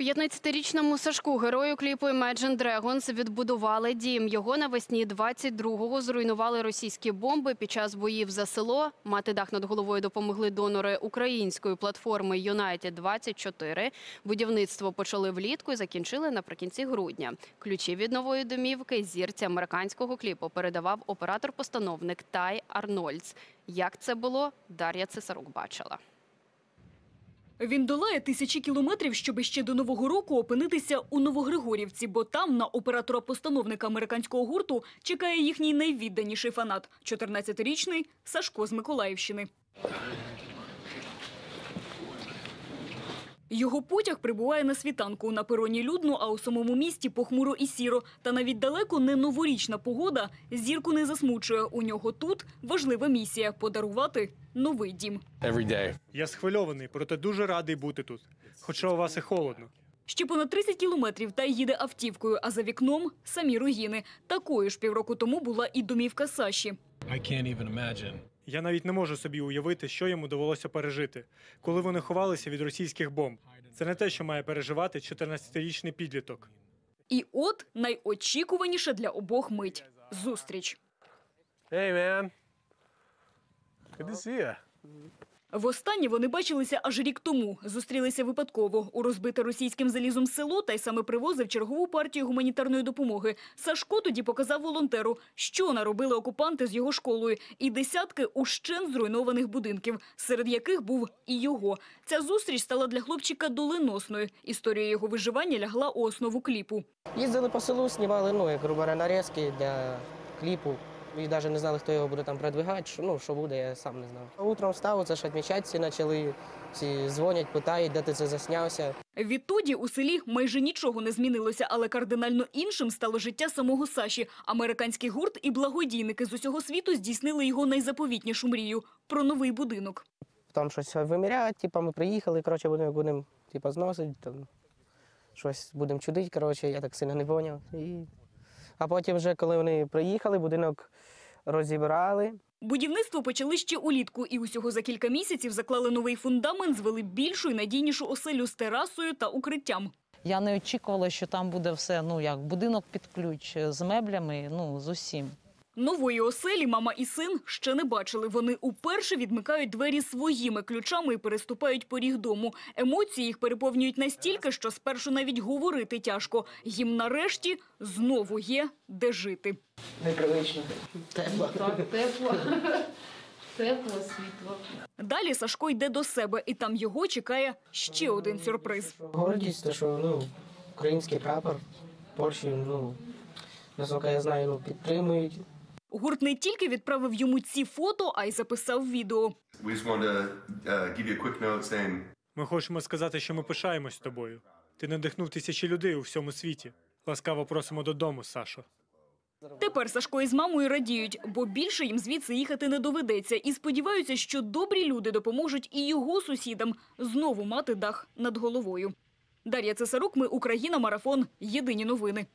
15-річному Сашку, герою кліпу Imagine Dragons, відбудували дім. Його навесні 22-го зруйнували російські бомби під час боїв за село. Мати дах над головою допомогли донори української платформи United 24 Будівництво почали влітку і закінчили наприкінці грудня. Ключі від нової домівки зірці американського кліпу передавав оператор-постановник Тай Арнольдс. Як це було, Дар'я Цесарук бачила. Він долає тисячі кілометрів, щоб ще до нового року опинитися у Новогригорівці, бо там на оператора-постановника американського гурту чекає їхній найвідданіший фанат – 14-річний Сашко з Миколаївщини. Його потяг прибуває на світанку. На пероні людно, а у самому місті похмуро і сіро. Та навіть далеко не новорічна погода зірку не засмучує. У нього тут важлива місія – подарувати новий дім. every. Я схвильований, проте дуже радий бути тут. Хоча у вас і холодно. Ще понад 30 кілометрів та й їде автівкою, а за вікном – самі руїни. Такою ж півроку тому була і домівка Саші. I can't even imagine. Я навіть не можу собі уявити, що йому довелося пережити, коли вони ховалися від російських бомб. Це не те, що має переживати 14-річний підліток. І от найочікуваніша для обох мить – зустріч. Hey, man. Good to see you. Востаннє вони бачилися аж рік тому. Зустрілися випадково. У розбите російським залізом село та й саме привозив чергову партію гуманітарної допомоги. Сашко тоді показав волонтеру, що наробили окупанти з його школою, і десятки ущен зруйнованих будинків, серед яких був і його. Ця зустріч стала для хлопчика доленосною. Історія його виживання лягла у основу кліпу. Їздили по селу, знімали, ну, грубо нарізки для кліпу. І навіть не знали, хто його буде там продвигати, що, ну, що буде, я сам не знав. Утром встав, це ж відмічати всі почали, всі дзвонять, питають, де ти це заснявся. Відтоді у селі майже нічого не змінилося, але кардинально іншим стало життя самого Саші. Американський гурт і благодійники з усього світу здійснили його найзаповітнішу мрію – про новий будинок. Там щось виміряють, типу, ми приїхали, коротше, будемо, будемо типу, зносити, там, щось будемо чудити, коротше, я так сильно не. І... А потім вже, коли вони приїхали, будинок розібрали, Будівництво почали ще улітку і усього за кілька місяців заклали новий фундамент, звели більшу і надійнішу оселю з терасою та укриттям. Я не очікувала, що там буде все, ну як будинок під ключ з меблями, ну з усім. Нової оселі мама і син ще не бачили. Вони уперше відмикають двері своїми ключами і переступають поріг дому. Емоції їх переповнюють настільки, що спершу навіть говорити тяжко. Їм нарешті знову є де жити. непривично, тепло. Так, тепло. Тепло, світло. Далі Сашко йде до себе, і там його чекає ще один сюрприз. Гордість, що ну, український прапор, Польщі, ну, наскільки я знаю, ну, підтримують. Гурт не тільки відправив йому ці фото, а й записав відео. Uh, Ми хочемо сказати, що ми пишаємось тобою. Ти надихнув тисячі людей у всьому світі. Ласкаво просимо додому, Сашо. Тепер Сашко із мамою радіють, бо більше їм звідси їхати не доведеться. І сподіваються, що добрі люди допоможуть і його сусідам знову мати дах над головою. Дар'я Цесарук, ми Україна, марафон. Єдині новини.